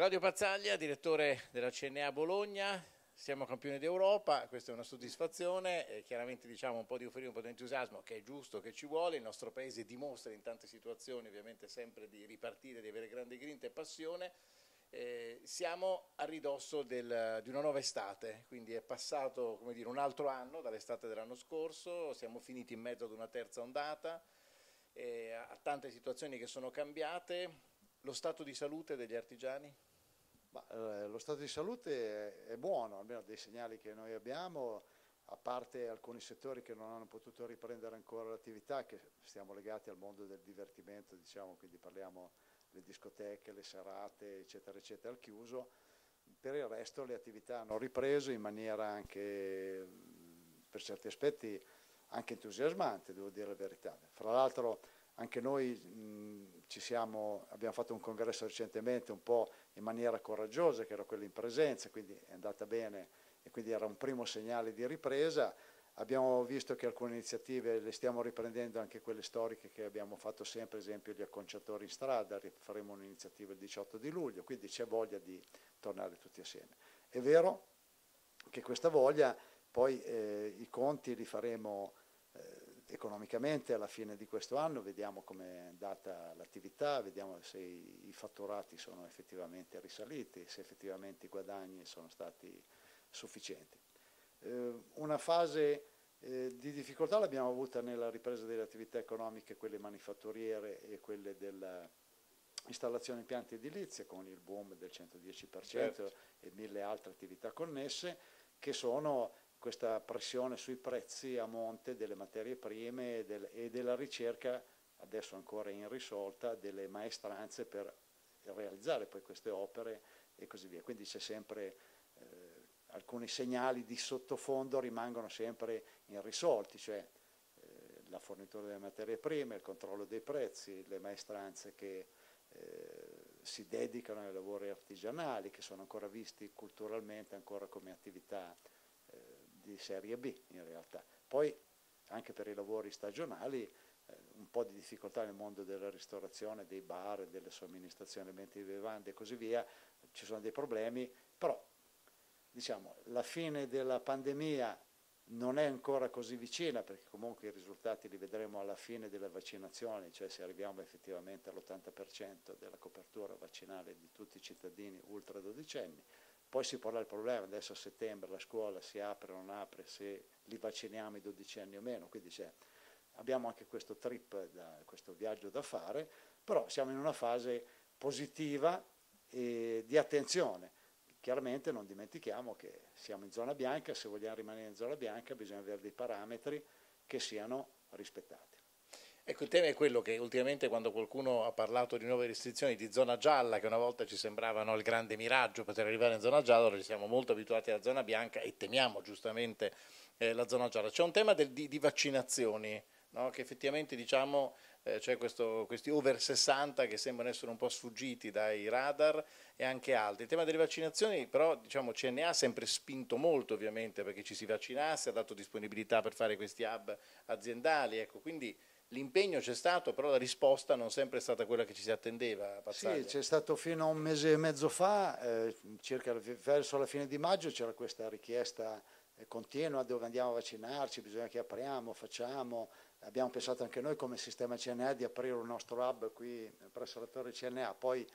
Claudio Pazzaglia, direttore della CNA Bologna, siamo campioni d'Europa, questa è una soddisfazione, eh, chiaramente diciamo un po' di offrire un po' di entusiasmo che è giusto, che ci vuole, il nostro paese dimostra in tante situazioni ovviamente sempre di ripartire, di avere grande grinta e passione, eh, siamo a ridosso del, di una nuova estate, quindi è passato dire, un altro anno dall'estate dell'anno scorso, siamo finiti in mezzo ad una terza ondata, eh, a tante situazioni che sono cambiate, lo stato di salute degli artigiani? Ma, eh, lo stato di salute è, è, buono, almeno dei segnali che noi abbiamo, a parte alcuni settori che non hanno potuto riprendere ancora l'attività, che stiamo legati al mondo del divertimento, diciamo, quindi parliamo delle discoteche, le serate, eccetera, eccetera, al chiuso. Per il resto le attività hanno ripreso in maniera anche, per certi aspetti, anche entusiasmante, devo dire la verità. Fra l'altro anche noi mh, siamo, abbiamo fatto un congresso recentemente un po' in maniera coraggiosa, che era quello in presenza, quindi è andata bene e quindi era un primo segnale di ripresa. Abbiamo visto che alcune iniziative le stiamo riprendendo, anche quelle storiche che abbiamo fatto sempre, ad esempio gli acconciatori in strada, faremo un'iniziativa il 18 di luglio, quindi c'è voglia di tornare tutti assieme. È vero che questa voglia, poi eh, i conti li faremo economicamente alla fine di questo anno, vediamo come è andata l'attività, vediamo se i, fatturati sono effettivamente risaliti, se effettivamente i guadagni sono stati sufficienti. Eh, una fase eh, di difficoltà l'abbiamo avuta nella ripresa delle attività economiche, quelle manifatturiere e quelle dell'installazione impianti edilizie con il boom del 110% certo. e mille altre attività connesse che sono questa pressione sui prezzi a monte delle materie prime e, del, e della ricerca, adesso ancora irrisolta, delle maestranze per realizzare poi queste opere e così via. Quindi c'è sempre eh, alcuni segnali di sottofondo rimangono sempre irrisolti, cioè eh, la fornitura delle materie prime, il controllo dei prezzi, le maestranze che eh, si dedicano ai lavori artigianali, che sono ancora visti culturalmente ancora come attività di serie B in realtà. Poi anche per i lavori stagionali eh, un po' di difficoltà nel mondo della ristorazione, dei bar, delle somministrazioni alimenti bevande e così via, ci sono dei problemi, però diciamo la fine della pandemia non è ancora così vicina perché comunque i risultati li vedremo alla fine delle vaccinazioni, cioè se arriviamo effettivamente all'80% della copertura vaccinale di tutti i cittadini ultra dodicenni, poi si porrà il problema, adesso a settembre la scuola si apre o non apre, se li vacciniamo i dodicenni o meno, quindi abbiamo anche questo trip, da, questo viaggio da fare, però siamo in una fase positiva e di attenzione. Chiaramente non dimentichiamo che siamo in zona bianca, se vogliamo rimanere in zona bianca bisogna avere dei parametri che siano rispettati. Ecco, il tema è quello che ultimamente quando qualcuno ha parlato di nuove restrizioni di zona gialla, che una volta ci sembravano il grande miraggio poter arrivare in zona gialla, ora ci siamo molto abituati alla zona bianca e temiamo giustamente eh, la zona gialla. C'è un tema del, di, di, vaccinazioni, no? che effettivamente diciamo eh, c'è questi over 60 che sembrano essere un po' sfuggiti dai radar e anche altri. Il tema delle vaccinazioni però diciamo CNA ha sempre spinto molto ovviamente perché ci si vaccinasse, ha dato disponibilità per fare questi hub aziendali, ecco, quindi l'impegno c'è stato, però la risposta non sempre è stata quella che ci si attendeva. Sì, c'è stato fino a un mese e mezzo fa, eh, circa verso la fine di maggio, c'era questa richiesta eh, continua dove andiamo a vaccinarci, bisogna che apriamo, facciamo. Abbiamo pensato anche noi come sistema CNA di aprire un nostro hub qui presso la torre CNA, poi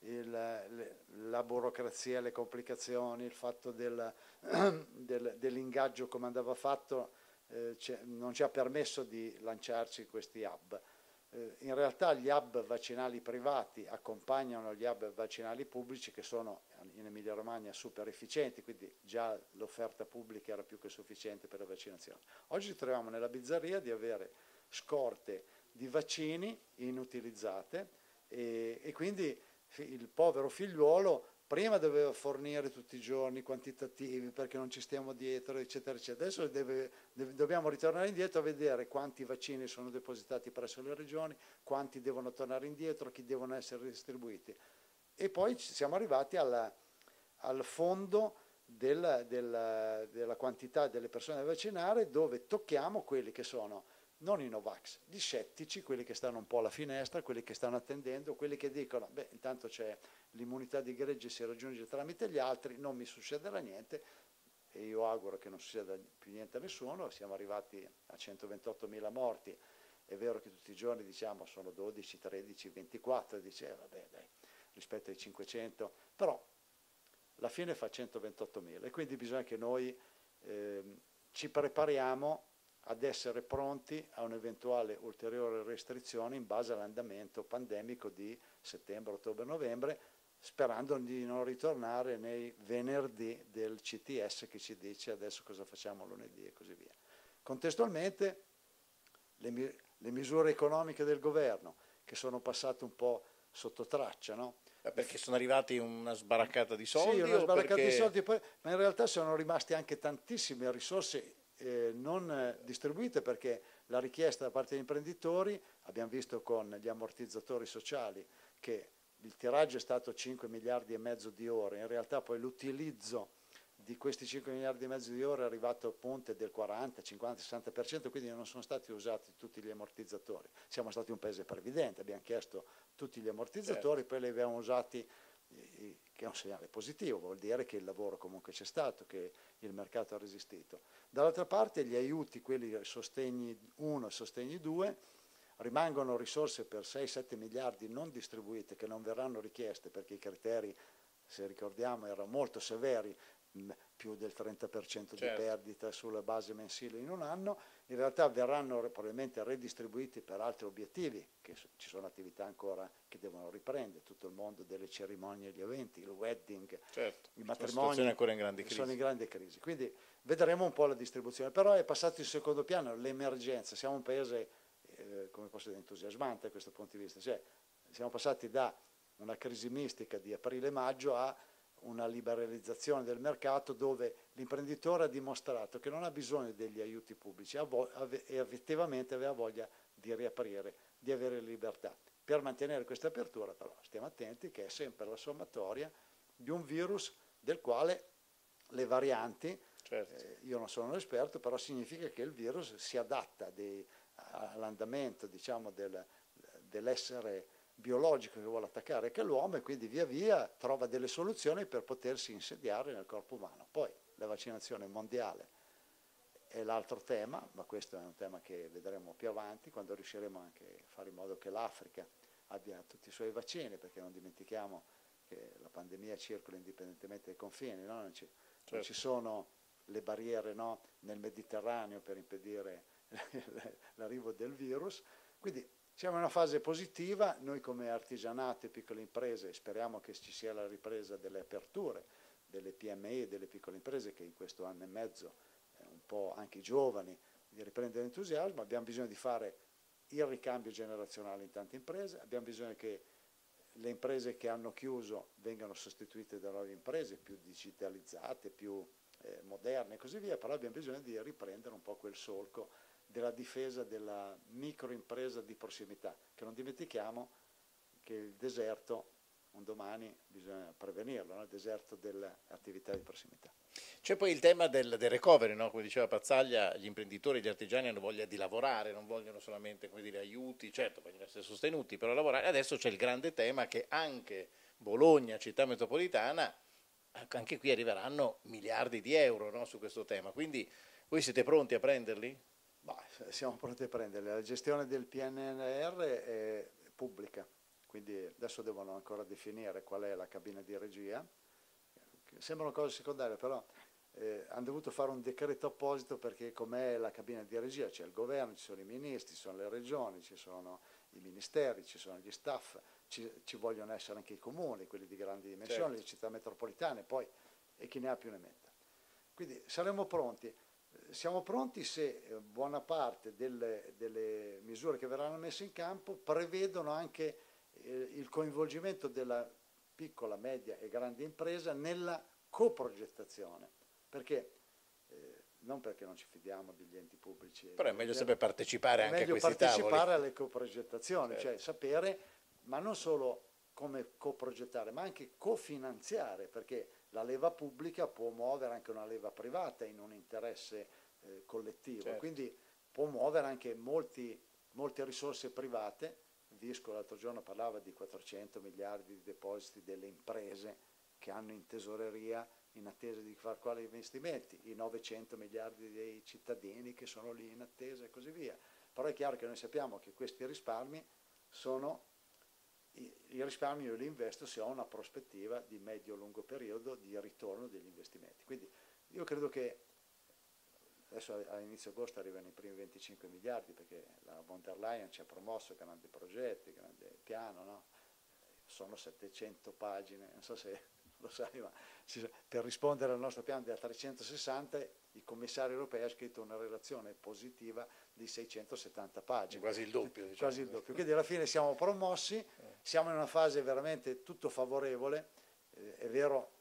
il, le, la burocrazia, le complicazioni, il fatto del, del, dell'ingaggio come andava fatto eh, non ci ha permesso di lanciarci questi hub. Eh, in realtà gli hub vaccinali privati accompagnano gli hub vaccinali pubblici che sono in Emilia Romagna super efficienti, quindi già l'offerta pubblica era più che sufficiente per la vaccinazione. Oggi ci troviamo nella bizzarria di avere scorte di vaccini inutilizzate e, e quindi il povero figliuolo prima doveva fornire tutti i giorni quantitativi perché non ci stiamo dietro, eccetera, eccetera. Adesso deve, deve, dobbiamo ritornare indietro a vedere quanti vaccini sono depositati presso le regioni, quanti devono tornare indietro, chi devono essere distribuiti. E poi siamo arrivati alla, al fondo della, della, della quantità delle persone da vaccinare dove tocchiamo quelli che sono non i Novax, gli scettici, quelli che stanno un po' alla finestra, quelli che stanno attendendo, quelli che dicono, beh, intanto c'è l'immunità di gregge, si raggiunge tramite gli altri, non mi succederà niente, e io auguro che non succeda più niente a nessuno, siamo arrivati a 128.000 morti, è vero che tutti i giorni diciamo sono 12, 13, 24, dice eh, vabbè dai, rispetto ai 500, però la fine fa 128.000 e quindi bisogna che noi eh, ci prepariamo ad essere pronti a un'eventuale ulteriore restrizione in base all'andamento pandemico di settembre, ottobre, novembre, sperando di non ritornare nei venerdì del CTS che ci dice adesso cosa facciamo lunedì e così via. Contestualmente le, le misure economiche del governo che sono passate un po' sotto traccia, no? Perché sono arrivati una sbaraccata di soldi? Sì, una sbaraccata perché... di soldi, ma in realtà sono rimasti anche tantissime risorse eh, non distribuite perché la richiesta da parte degli imprenditori, abbiamo visto con gli ammortizzatori sociali che il tiraggio è stato 5 miliardi e mezzo di ore, in realtà poi l'utilizzo di questi 5 miliardi e mezzo di ore è arrivato a punte del 40, 50, 60%, quindi non sono stati usati tutti gli ammortizzatori. Siamo stati un paese previdente, abbiamo chiesto tutti gli ammortizzatori, certo. poi li abbiamo usati, che è un segnale positivo, vuol dire che il lavoro comunque c'è stato, che il mercato ha resistito. Dall'altra parte gli aiuti, quelli sostegni 1 e sostegni 2, rimangono risorse per 6-7 miliardi non distribuite che non verranno richieste perché i criteri, se ricordiamo, erano molto severi, più del 30% certo. di perdita sulla base mensile in un anno, in realtà verranno probabilmente redistribuiti per altri obiettivi, che ci sono attività ancora che devono riprendere, tutto il mondo delle cerimonie e gli eventi, il wedding, certo. i matrimoni ancora in grande crisi. sono in grande crisi. Quindi vedremo un po' la distribuzione, però è passato in secondo piano l'emergenza, siamo un paese, eh, come posso dire, entusiasmante da questo punto di vista, cioè, siamo passati da una crisi mistica di aprile-maggio a una liberalizzazione del mercato dove l'imprenditore ha dimostrato che non ha bisogno degli aiuti pubblici e effettivamente aveva voglia di riaprire, di avere libertà. Per mantenere questa apertura però stiamo attenti che è sempre la sommatoria di un virus del quale le varianti, certo. eh, io non sono un esperto, però significa che il virus si adatta all'andamento diciamo, del, dell'essere biologico che vuole attaccare che l'uomo e quindi via via trova delle soluzioni per potersi insediare nel corpo umano. Poi la vaccinazione mondiale è l'altro tema, ma questo è un tema che vedremo più avanti, quando riusciremo anche a fare in modo che l'Africa abbia tutti i suoi vaccini, perché non dimentichiamo che la pandemia circola indipendentemente dai confini, no? non, ci, certo. non, ci, sono le barriere no? nel Mediterraneo per impedire l'arrivo del virus, quindi siamo in una fase positiva, noi come artigianato e piccole imprese speriamo che ci sia la ripresa delle aperture delle PMI delle piccole imprese che in questo anno e mezzo, eh, un po' anche i giovani, di riprendere l'entusiasmo, abbiamo bisogno di fare il ricambio generazionale in tante imprese, abbiamo bisogno che le imprese che hanno chiuso vengano sostituite da nuove imprese più digitalizzate, più eh, moderne e così via, però abbiamo bisogno di riprendere un po' quel solco della difesa della microimpresa di prossimità, che non dimentichiamo che il deserto un domani bisogna prevenirlo, no? il deserto delle attività di prossimità. C'è poi il tema del, del recovery, no? come diceva Pazzaglia, gli imprenditori, gli artigiani hanno voglia di lavorare, non vogliono solamente dire, aiuti, certo vogliono essere sostenuti, però lavorare. Adesso c'è il grande tema che anche Bologna, città metropolitana, anche qui arriveranno miliardi di euro no? su questo tema, quindi voi siete pronti a prenderli? Bah, siamo pronti a prenderle. La gestione del PNR è pubblica, quindi adesso devono ancora definire qual è la cabina di regia. Sembrano cose secondarie, però eh, hanno dovuto fare un decreto apposito perché com'è la cabina di regia, c'è il governo, ci sono i ministri, ci sono le regioni, ci sono i ministeri, ci sono gli staff, ci, ci vogliono essere anche i comuni, quelli di grandi dimensioni, certo. le città metropolitane, poi e chi ne ha più ne metta. Quindi saremo pronti siamo pronti se eh, buona parte delle, delle, misure che verranno messe in campo prevedono anche eh, il coinvolgimento della piccola, media e grande impresa nella coprogettazione, perché eh, non perché non ci fidiamo degli enti pubblici. Però è meglio sempre partecipare anche a questi tavoli. È meglio partecipare alle coprogettazioni, certo. cioè sapere, ma non solo come coprogettare, ma anche cofinanziare, perché la leva pubblica può muovere anche una leva privata in un interesse eh, collettivo. Certo. Quindi può muovere anche molti, molte risorse private. Visco l'altro giorno parlava di 400 miliardi di depositi delle imprese che hanno in tesoreria in attesa di fare quali investimenti, i 900 miliardi dei cittadini che sono lì in attesa e così via. Però è chiaro che noi sappiamo che questi risparmi sono i risparmi io li investo se ho una prospettiva di medio-lungo periodo di ritorno degli investimenti. Quindi io credo che adesso a inizio agosto arrivano i primi 25 miliardi perché la von der Leyen ci ha promosso grandi progetti, grande piano, no? sono 700 pagine, non so se lo sai, ma per rispondere al nostro piano da 360 il commissario europeo ha scritto una relazione positiva di 670 pagine. Quasi il doppio. Diciamo. Quasi il doppio. Quindi alla fine siamo promossi, siamo in una fase veramente tutto favorevole. Eh, è vero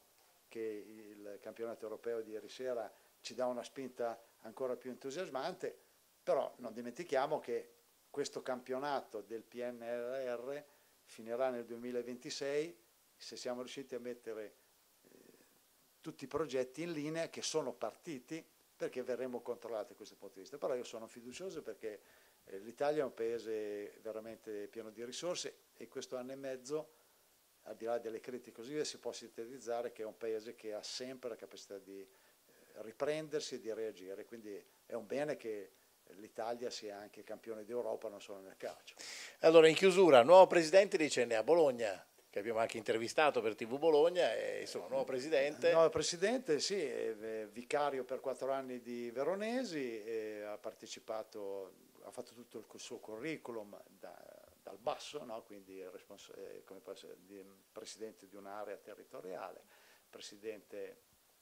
che il campionato europeo di ieri sera ci dà una spinta ancora più entusiasmante, però non dimentichiamo che questo campionato del PNRR finirà nel 2026 se siamo riusciti a mettere eh, tutti i progetti in linea che sono partiti perché verremo controllati da questo punto di vista. Però io sono fiducioso perché l'Italia è un paese veramente pieno di risorse e questo anno e mezzo, al di là delle critiche così si può sintetizzare che è un paese che ha sempre la capacità di eh, riprendersi e di reagire. Quindi è un bene che l'Italia sia anche campione d'Europa, non solo nel calcio. Allora, in chiusura, nuovo presidente di CNA Bologna che abbiamo anche intervistato per TV Bologna, e, insomma, nuovo presidente. Nuovo presidente, sì, vicario per quattro anni di Veronesi, ha partecipato, ha fatto tutto il suo curriculum da, dal basso, no? quindi eh, come presidente di un'area territoriale, presidente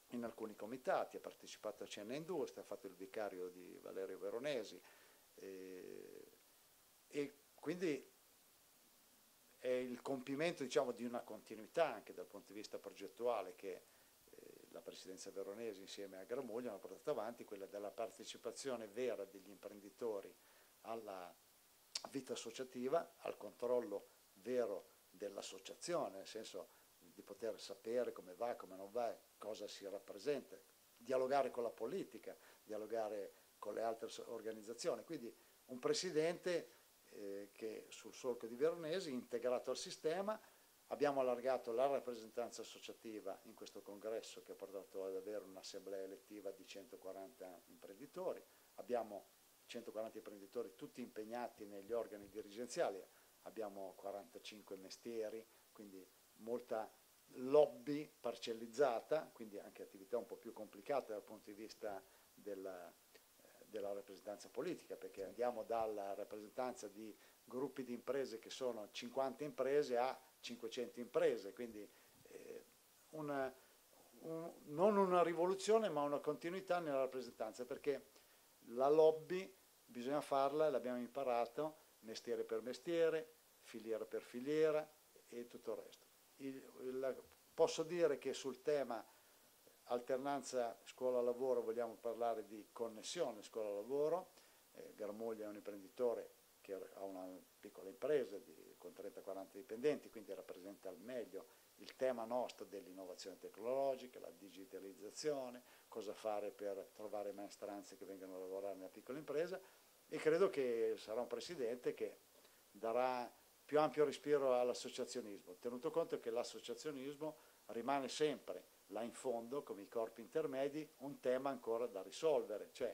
in alcuni comitati, ha partecipato a Cena Industria, ha fatto il vicario di Valerio Veronesi e, e quindi è il compimento diciamo, di una continuità anche dal punto di vista progettuale che eh, la presidenza veronese insieme a Gramuglia hanno portato avanti, quella della partecipazione vera degli imprenditori alla vita associativa, al controllo vero dell'associazione, nel senso di poter sapere come va, come non va, cosa si rappresenta, dialogare con la politica, dialogare con le altre organizzazioni. Quindi un presidente eh, che sul solco di Veronesi, integrato al sistema, abbiamo allargato la rappresentanza associativa in questo congresso che ha portato ad avere un'assemblea elettiva di 140 imprenditori, abbiamo 140 imprenditori tutti impegnati negli organi dirigenziali, abbiamo 45 mestieri, quindi molta lobby parcellizzata, quindi anche attività un po' più complicate dal punto di vista della, della rappresentanza politica, perché andiamo dalla rappresentanza di gruppi di imprese che sono 50 imprese a 500 imprese, quindi eh, una, un, non una rivoluzione ma una continuità nella rappresentanza, perché la lobby bisogna farla, l'abbiamo imparato, mestiere per mestiere, filiera per filiera e tutto il resto. Il, il, posso dire che sul tema alternanza scuola-lavoro, vogliamo parlare di connessione scuola-lavoro, eh, Garmoglia è un imprenditore che ha una piccola impresa di, con 30-40 dipendenti, quindi rappresenta al meglio il tema nostro dell'innovazione tecnologica, la digitalizzazione, cosa fare per trovare maestranze che vengano a lavorare nella piccola impresa e credo che sarà un presidente che darà più ampio respiro all'associazionismo, tenuto conto che l'associazionismo rimane sempre là in fondo, come i corpi intermedi, un tema ancora da risolvere, cioè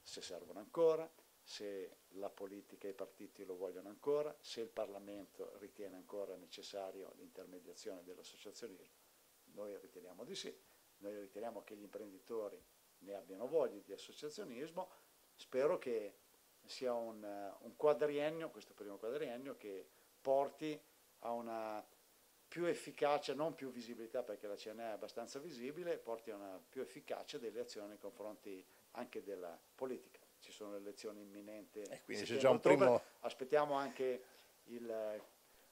se servono ancora, se la politica e i partiti lo vogliono ancora, se il Parlamento ritiene ancora necessario l'intermediazione dell'associazionismo. Noi riteniamo di sì, noi riteniamo che gli imprenditori ne abbiano voglia di associazionismo, spero che sia un, un quadriennio, questo primo quadriennio, che porti a una più efficacia, non più visibilità perché la CNA è abbastanza visibile, porti a una più efficacia delle azioni nei confronti anche della politica. Ci sono le elezioni imminenti. E quindi c'è già un primo... Aspettiamo anche il,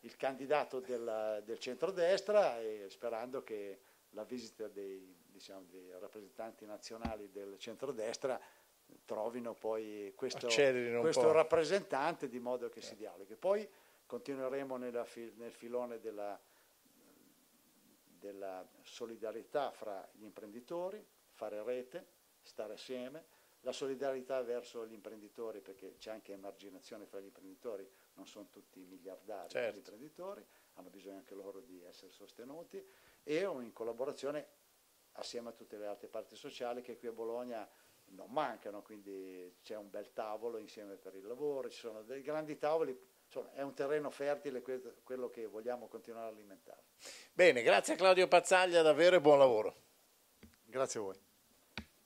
il candidato del, del centrodestra e sperando che la visita dei, diciamo, dei rappresentanti nazionali del centrodestra trovino poi questo, questo rappresentante di modo che si dialoghi. Poi continueremo nella, nel filone della della solidarietà fra gli imprenditori, fare rete, stare assieme, la solidarietà verso gli imprenditori, perché c'è anche emarginazione fra gli imprenditori, non sono tutti miliardari certo. gli imprenditori, hanno bisogno anche loro di essere sostenuti, e in collaborazione assieme a tutte le altre parti sociali che qui a Bologna non mancano, quindi c'è un bel tavolo insieme per il lavoro, ci sono dei grandi tavoli, insomma è un terreno fertile quello che vogliamo continuare a alimentare. Bene, grazie Claudio Pazzaglia davvero e buon lavoro. Grazie a voi.